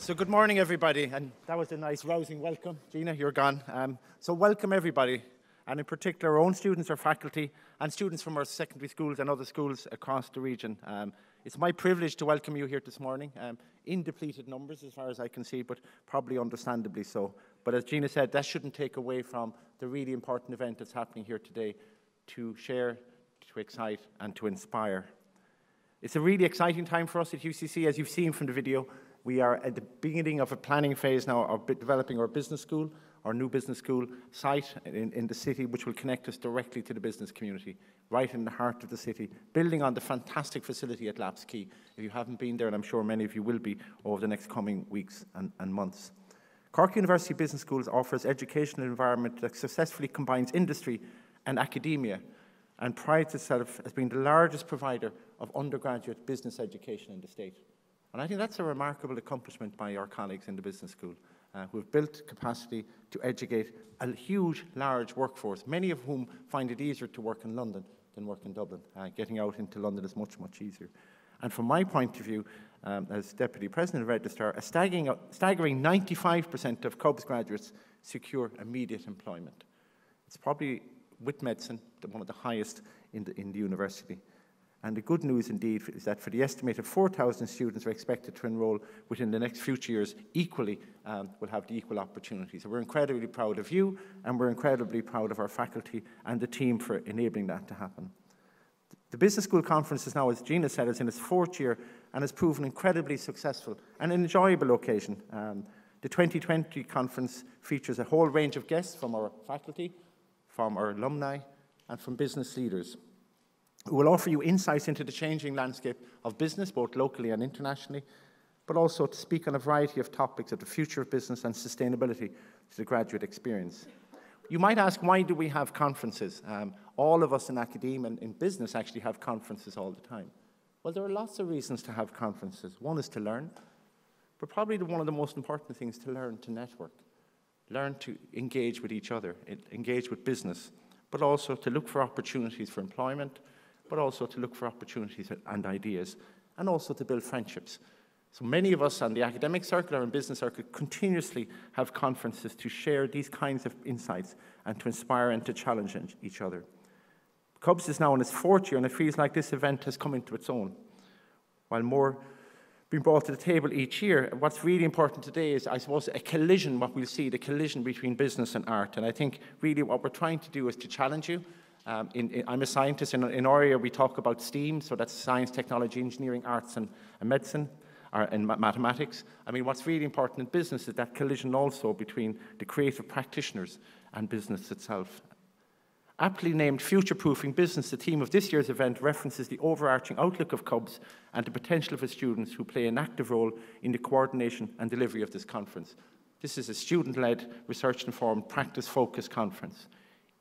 So good morning, everybody, and that was a nice rousing welcome. Gina, you're gone. Um, so welcome, everybody, and in particular our own students, our faculty, and students from our secondary schools and other schools across the region. Um, it's my privilege to welcome you here this morning, um, in depleted numbers as far as I can see, but probably understandably so. But as Gina said, that shouldn't take away from the really important event that's happening here today to share, to excite, and to inspire. It's a really exciting time for us at UCC, as you've seen from the video. We are at the beginning of a planning phase now of developing our business school, our new business school site in, in the city, which will connect us directly to the business community, right in the heart of the city, building on the fantastic facility at Lapp's Quay. If you haven't been there, and I'm sure many of you will be over the next coming weeks and, and months. Cork University Business Schools offers educational environment that successfully combines industry and academia and prides itself as being the largest provider of undergraduate business education in the state. And I think that's a remarkable accomplishment by our colleagues in the business school uh, who have built capacity to educate a huge, large workforce, many of whom find it easier to work in London than work in Dublin. Uh, getting out into London is much, much easier. And from my point of view, um, as Deputy President of Registrar, a staggering, staggering 95% of CUBS graduates secure immediate employment. It's probably, with medicine, one of the highest in the, in the university. And the good news indeed is that for the estimated 4,000 students are expected to enrol within the next future years, equally um, will have the equal opportunity. So we're incredibly proud of you, and we're incredibly proud of our faculty and the team for enabling that to happen. The Business School Conference is now, as Gina said, is in its fourth year and has proven incredibly successful and an enjoyable occasion. Um, the 2020 conference features a whole range of guests from our faculty, from our alumni, and from business leaders who will offer you insights into the changing landscape of business, both locally and internationally, but also to speak on a variety of topics of the future of business and sustainability to the graduate experience. You might ask, why do we have conferences? Um, all of us in academia and in business actually have conferences all the time. Well, there are lots of reasons to have conferences. One is to learn, but probably the, one of the most important things to learn to network, learn to engage with each other, engage with business, but also to look for opportunities for employment, but also to look for opportunities and ideas, and also to build friendships. So many of us on the academic circle or in business circle continuously have conferences to share these kinds of insights and to inspire and to challenge each other. CUBS is now in its fourth year, and it feels like this event has come into its own. While more being brought to the table each year, what's really important today is, I suppose, a collision, what we'll see, the collision between business and art. And I think really what we're trying to do is to challenge you um, in, in, I'm a scientist. In, in area, we talk about STEAM, so that's science, technology, engineering, arts, and, and medicine, or, and mathematics. I mean, what's really important in business is that collision also between the creative practitioners and business itself. Aptly named Future Proofing Business, the theme of this year's event references the overarching outlook of CUBS and the potential of its students who play an active role in the coordination and delivery of this conference. This is a student led, research informed, practice focused conference.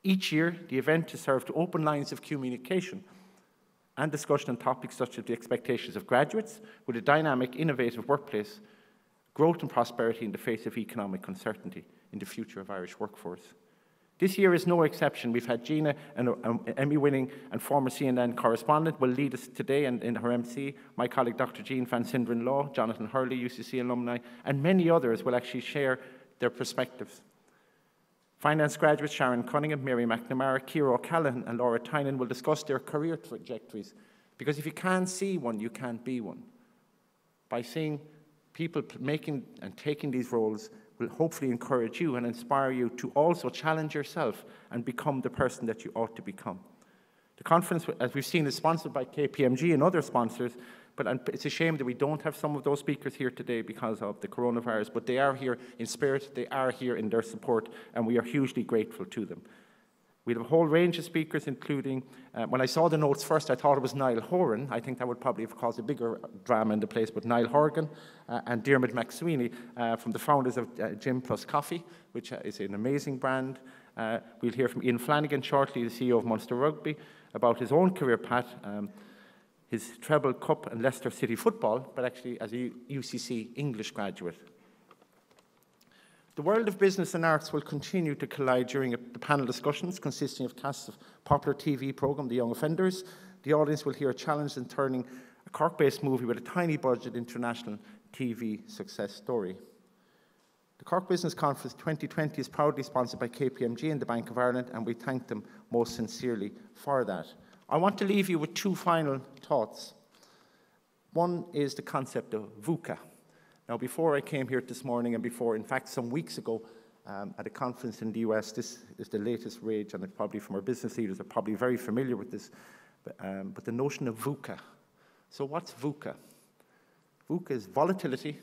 Each year, the event is served to open lines of communication and discussion on topics such as the expectations of graduates with a dynamic, innovative workplace, growth and prosperity in the face of economic uncertainty in the future of Irish workforce. This year is no exception. We've had Gina, an um, Emmy-winning and former CNN correspondent, will lead us today in, in her MC. My colleague, Dr. Jean Van Sinderen Law, Jonathan Hurley, UCC alumni, and many others will actually share their perspectives. Finance graduates Sharon Cunningham, Mary McNamara, Kira O'Callaghan, and Laura Tynan will discuss their career trajectories. Because if you can't see one, you can't be one. By seeing people making and taking these roles will hopefully encourage you and inspire you to also challenge yourself and become the person that you ought to become. The conference, as we've seen, is sponsored by KPMG and other sponsors, but it's a shame that we don't have some of those speakers here today because of the coronavirus, but they are here in spirit, they are here in their support, and we are hugely grateful to them. We have a whole range of speakers, including, uh, when I saw the notes first, I thought it was Niall Horan. I think that would probably have caused a bigger drama in the place, but Niall Horgan uh, and Dermot McSweeney uh, from the founders of uh, Gym Plus Coffee, which uh, is an amazing brand. Uh, we'll hear from Ian Flanagan shortly, the CEO of Munster Rugby, about his own career path. Um, his treble cup and Leicester City football, but actually as a UCC English graduate. The world of business and arts will continue to collide during the panel discussions consisting of casts of popular TV programme The Young Offenders. The audience will hear a challenge in turning a Cork-based movie with a tiny budget international TV success story. The Cork Business Conference 2020 is proudly sponsored by KPMG and the Bank of Ireland, and we thank them most sincerely for that. I want to leave you with two final thoughts. One is the concept of VUCA. Now, before I came here this morning, and before, in fact, some weeks ago, um, at a conference in the US, this is the latest rage, and probably from our business leaders are probably very familiar with this, but, um, but the notion of VUCA. So, what's VUCA? VUCA is volatility,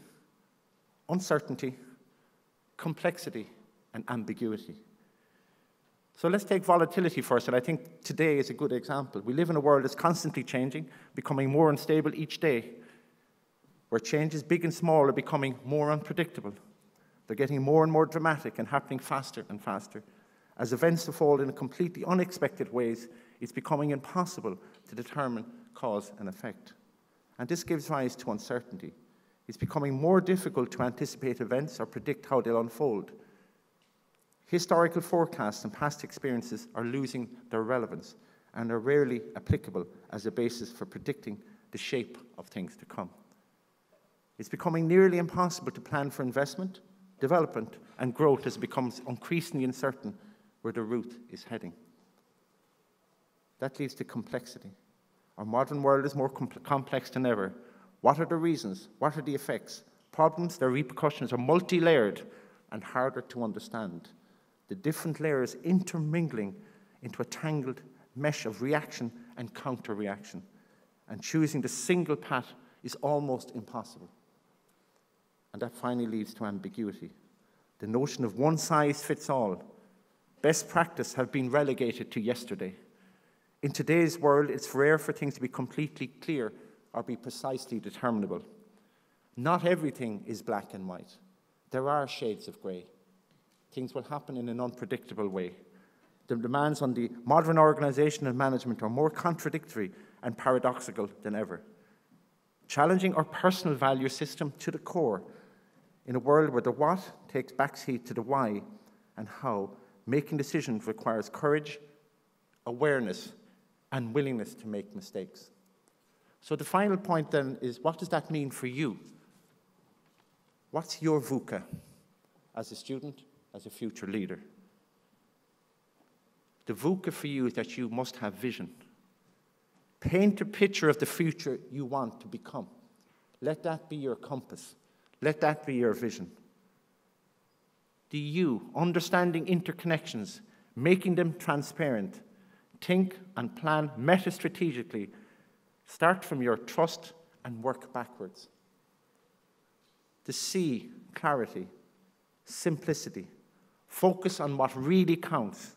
uncertainty, complexity, and ambiguity. So let's take volatility first, and I think today is a good example. We live in a world that's constantly changing, becoming more unstable each day, where changes, big and small, are becoming more unpredictable. They're getting more and more dramatic and happening faster and faster. As events unfold in completely unexpected ways, it's becoming impossible to determine cause and effect. And this gives rise to uncertainty. It's becoming more difficult to anticipate events or predict how they'll unfold. Historical forecasts and past experiences are losing their relevance and are rarely applicable as a basis for predicting the shape of things to come. It's becoming nearly impossible to plan for investment, development, and growth as it becomes increasingly uncertain where the route is heading. That leads to complexity. Our modern world is more com complex than ever. What are the reasons? What are the effects? Problems, their repercussions are multi layered and harder to understand the different layers intermingling into a tangled mesh of reaction and counter reaction. And choosing the single path is almost impossible. And that finally leads to ambiguity. The notion of one size fits all. Best practice have been relegated to yesterday. In today's world, it's rare for things to be completely clear or be precisely determinable. Not everything is black and white. There are shades of grey things will happen in an unpredictable way. The demands on the modern organization and management are more contradictory and paradoxical than ever. Challenging our personal value system to the core in a world where the what takes backseat to the why and how, making decisions requires courage, awareness, and willingness to make mistakes. So the final point then is what does that mean for you? What's your VUCA as a student, as a future leader. The VUCA for you is that you must have vision. Paint a picture of the future you want to become. Let that be your compass. Let that be your vision. The you, understanding interconnections, making them transparent. Think and plan meta strategically. Start from your trust and work backwards. The C, clarity, simplicity, Focus on what really counts.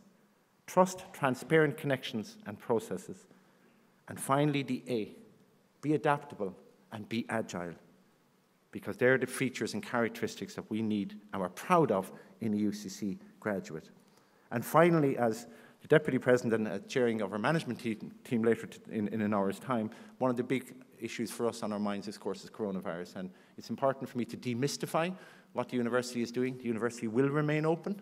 Trust transparent connections and processes. And finally, the A be adaptable and be agile, because they're the features and characteristics that we need and we're proud of in a UCC graduate. And finally, as the Deputy President and uh, chairing of our management team, team later in, in an hour's time, one of the big issues for us on our minds, of course, is coronavirus. And it's important for me to demystify what the university is doing. The university will remain open.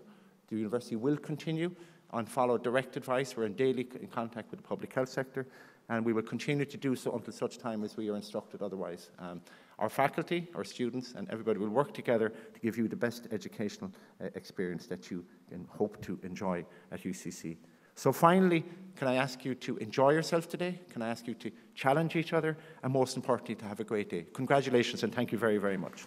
The university will continue and follow direct advice. We're in daily in contact with the public health sector, and we will continue to do so until such time as we are instructed otherwise. Um, our faculty, our students, and everybody will work together to give you the best educational uh, experience that you can hope to enjoy at UCC. So finally, can I ask you to enjoy yourself today? Can I ask you to challenge each other? And most importantly, to have a great day. Congratulations and thank you very, very much.